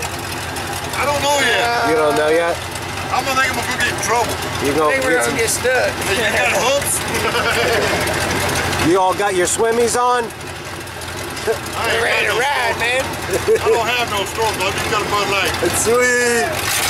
I don't know yet. You don't know yet? I'm gonna think I'm gonna get in trouble. You go. I think we're gonna get stuck. You got hooks? You all got your swimmies on? I ain't ready to ride, man. I don't have no store, but I just got a Bud Light. Sweet.